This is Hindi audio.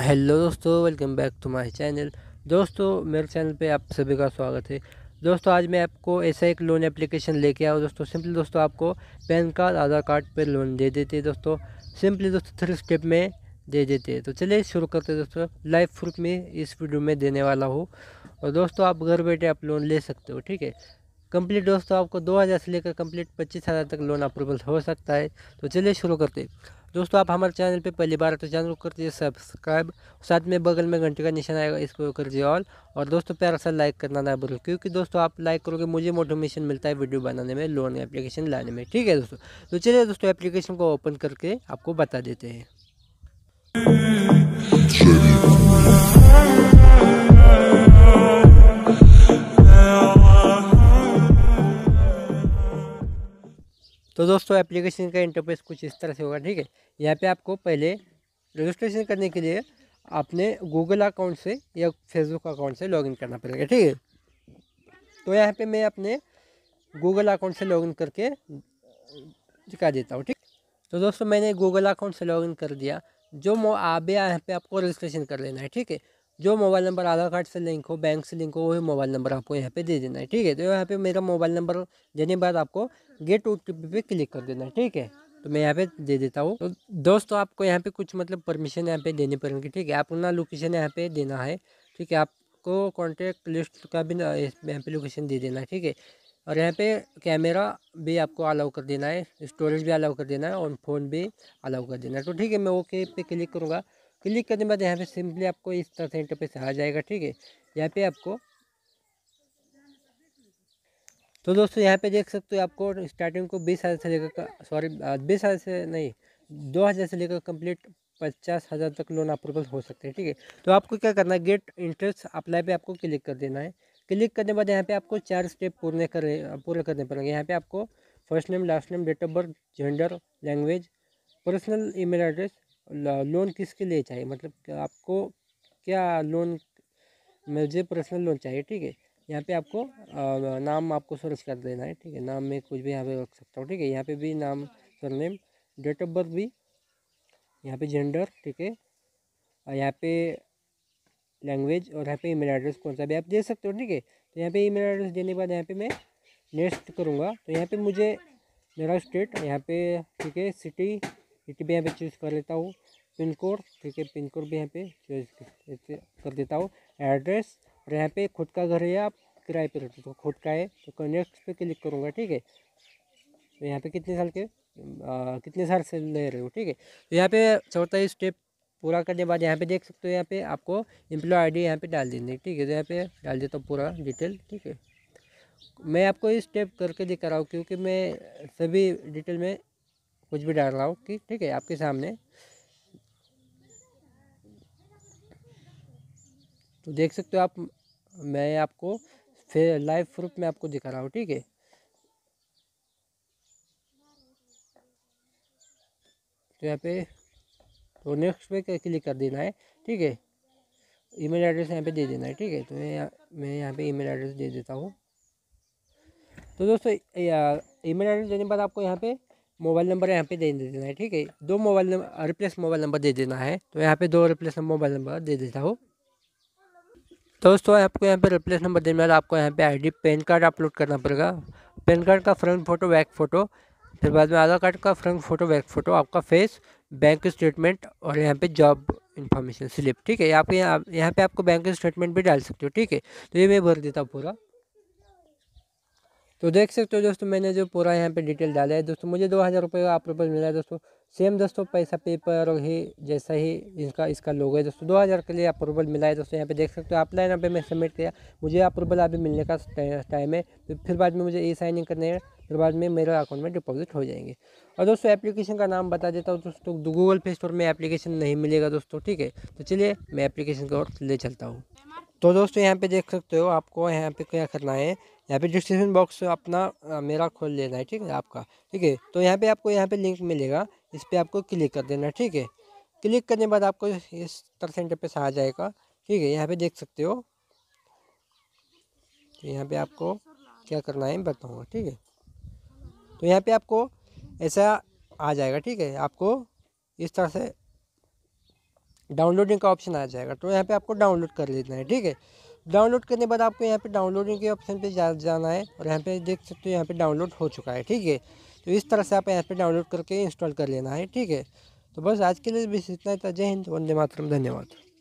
हेलो दोस्तों welcome back to my channel दोस्तों, मेरे चैनल पे आप सभी का स्वागत है। दोस्तों, आज मैं आपको ऐसा एक लोन एप्लीकेशन लेके आया दोस्तों। सिंपली दोस्तों, आपको पैन कार्ड आधार कार्ड पर लोन दे देते हैं दोस्तों। सिंपली दोस्तों थ्री स्टेप में दे देते हैं। तो चलिए शुरू करते हैं दोस्तों। लाइव प्रूफ में इस वीडियो में देने वाला हूँ। और दोस्तों, आप घर बैठे आप लोन ले सकते हो, ठीक है? कंप्लीट दोस्तों, आपको दो हज़ार से लेकर कंप्लीट पच्चीस हज़ार तक लोन अप्रूवल हो सकता है। तो चलिए शुरू करते दोस्तों, आप हमारे चैनल पे पहली बार तो चैनल कर दीजिए सब्सक्राइब साथ में बगल में घंटे का निशान आएगा, इसको कर दीजिए ऑल और दोस्तों, प्यारा सा लाइक करना ना भूलो, क्योंकि दोस्तों, आप लाइक करोगे, मुझे मोटिवेशन मिलता है वीडियो बनाने में लोन एप्लीकेशन लाने में। ठीक है दोस्तों? तो चलिए दोस्तों एप्लीकेशन को ओपन करके आपको बता देते हैं। तो दोस्तों एप्लीकेशन का इंटरफेस कुछ इस तरह से होगा, ठीक है? यहाँ पे आपको पहले रजिस्ट्रेशन करने के लिए अपने गूगल अकाउंट से या फेसबुक अकाउंट से लॉगिन करना पड़ेगा, ठीक है? तो यहाँ पे मैं अपने गूगल अकाउंट से लॉगिन करके दिखा देता हूँ, ठीक तो दोस्तों, मैंने गूगल अकाउंट से लॉगिन कर दिया, जो मो आप यहाँ पे आपको रजिस्ट्रेशन कर लेना है, ठीक है? जो मोबाइल नंबर आधार कार्ड से लिंक हो, बैंक से लिंक हो, वही मोबाइल नंबर आपको यहाँ पे दे देना है, ठीक है? तो यहाँ पे मेरा मोबाइल नंबर देने बाद आपको गेट ओ टी पे क्लिक कर देना है, ठीक है? तो मैं यहाँ पे दे देता हूँ। तो दोस्तों, आपको यहाँ पे कुछ मतलब परमिशन यहाँ पे देनी पड़ेगी, ठीक है? अपना लोकेशन यहाँ पे देना है, ठीक है? आपको कॉन्टेक्ट लिस्ट का भी यहाँ पे लोकेशन दे देना है, ठीक है? और यहाँ पे कैमरा भी आपको अलाउ कर देना है स्टोरेज भी अलाउ कर देना है और फ़ोन भी अलाउ कर देना है। तो ठीक है, मैं ओके पे क्लिक करूँगा। क्लिक करने के बाद यहाँ पे सिंपली आपको इस तरह से इंटरफेस आ जाएगा, ठीक है? यहाँ पे आपको तो दोस्तों, यहाँ पे देख सकते हो आपको स्टार्टिंग को बीस हज़ार से लेकर सॉरी बीस हज़ार से नहीं, दो हज़ार से लेकर कंप्लीट पचास हज़ार तक लोन अप्रूवल हो सकते हैं, ठीक है? तो आपको क्या करना है गेट इंटरेस्ट अप्लाई पे आपको क्लिक कर देना है। क्लिक करने के बाद यहाँ पे आपको चार स्टेप पूरे कर, पूरे करने पड़ेंगे। यहाँ पे आपको first name last name date of birth gender language personal email address loan किसके लिए चाहिए? मतलब आपको, क्या लोन मुझे पर्सनल लोन चाहिए, ठीक है? यहाँ पे आपको नाम आपको सर्च कर देना है, ठीक है? नाम में कुछ भी यहाँ पे रख सकता हूँ, ठीक है? यहाँ पे भी नाम सरनेम डेट ऑफ़ बर्थ भी, यहाँ पे जेंडर ठीक है? और यहाँ पे लैंग्वेज और यहाँ पे ईमेल एड्रेस कौन सा भी आप दे सकते हो, ठीक है? तो यहाँ पे ईमेल एड्रेस देने के बाद यहाँ पे मैं नेक्स्ट करूँगा। तो यहाँ पे मुझे मेरा स्टेट यहाँ पे, ठीक है? सिटी सिटी भी यहाँ पे चूज़ कर लेता हूँ पिन कोड ठीक है पिन कोड भी यहाँ पे चूज़ कर देता हूँ एड्रेस और यहाँ पे खुद का घर है आप किराए पे रहते तो खुद का है तो नेक्स्ट पे क्लिक करूँगा ठीक है। तो यहाँ पे कितने साल के आ, कितने साल से ले रहे हो ठीक है। तो यहाँ पे चौथा स्टेप पूरा करने के बाद यहाँ पे देख सकते हो यहाँ पे आपको एम्प्लॉय आई डी यहाँ पे डाल देंगे ठीक है। तो यहाँ पे डाल देता हूँ पूरा डिटेल ठीक है। मैं आपको ये स्टेप करके दिखा रहा हूँ क्योंकि मैं सभी डिटेल में कुछ भी डाल रहा हूँ कि ठीक है, आपके सामने। तो देख सकते हो आप, मैं आपको फिर लाइव प्रूफ में आपको दिखा रहा हूँ, ठीक है? तो यहाँ पे तो नेक्स्ट पे क्लिक कर देना है, ठीक है? ईमेल एड्रेस यहाँ पे दे देना है, ठीक है? तो मैं मैं यहाँ पे ईमेल एड्रेस दे देता हूँ। तो दोस्तों ईमेल एड्रेस देने के बाद आपको यहाँ पे मोबाइल नंबर यहाँ पे दे देना है, ठीक है? दो mobile number replace mobile number दे देना है तो यहाँ पे दो रिप्लेस मोबाइल नंबर दे देता हूँ। दोस्तों, आपको यहाँ पे रिप्लेस नंबर देने वाला आपको यहाँ पे आईडी पैन कार्ड अपलोड करना पड़ेगा। पैन कार्ड का फ्रंट फ़ोटो, बैक फ़ोटो, फिर बाद में आधार कार्ड का फ्रंट फ़ोटो, बैक फ़ोटो, आपका फेस, बैंक स्टेटमेंट और यहाँ पे जॉब इन्फॉर्मेशन स्लिप, ठीक है? आप यहाँ यहाँ पे आपको बैंक स्टेटमेंट भी डाल सकते हो, ठीक है? तो ये मैं भर देता हूँ पूरा। तो देख सकते हो दोस्तों, मैंने जो पूरा यहाँ पे डिटेल डाला है। दोस्तों, मुझे दो हज़ार रुपये का अप्रूवल मिला है दोस्तों। सेम दोस्तों, पैसा पेपर और ही जैसा ही इसका इसका लोगो है दोस्तों। दो हज़ार के लिए अप्रूवल मिला है दोस्तों यहाँ पे। देख सकते हो अप्लाई यहाँ पे मैं सबमिट किया। मुझे अप्रूवल अभी मिलने का टाइम है। तो फिर बाद में मुझे ई साइनिंग करने हैं। फिर बाद में मेरे अकाउंट में डिपॉजिट हो जाएँगे। और दोस्तों एप्लीकेशन का नाम बता देता हूँ दोस्तों। गूगल प्ले स्टोर में एप्लीकेशन नहीं मिलेगा दोस्तों, ठीक है? तो चलिए, मैं एप्लीकेशन की ले चलता हूँ। तो दोस्तों, यहाँ पे देख सकते हो आपको यहाँ पे क्या करना है। यहाँ पे डिस्क्रिप्शन बॉक्स अपना मेरा खोल लेना है, ठीक है, आपका, ठीक है। तो यहाँ पे आपको यहाँ पे लिंक मिलेगा, इस पर आपको क्लिक कर देना, ठीक है। क्लिक करने के बाद आपको इस तरह सेंटर पे आ जाएगा, ठीक है। यहाँ पे देख सकते हो तो यहाँ पे आपको क्या करना है बताऊँगा, ठीक है। तो यहाँ पे आपको ऐसा आ जाएगा, ठीक है, आपको इस तरह से डाउनलोडिंग का ऑप्शन आ जाएगा। तो यहाँ पे आपको डाउनलोड कर लेना है, ठीक है? डाउनलोड करने के बाद आपको यहाँ पे डाउनलोडिंग के ऑप्शन पे जा, जाना है और यहाँ पे देख सकते हो यहाँ पे डाउनलोड हो चुका है, ठीक है? तो इस तरह से आप यहाँ पे डाउनलोड करके इंस्टॉल कर लेना है, ठीक है? तो बस आज के लिए बस इतना ही था। जय हिंद, वंदे मातरम, धन्यवाद।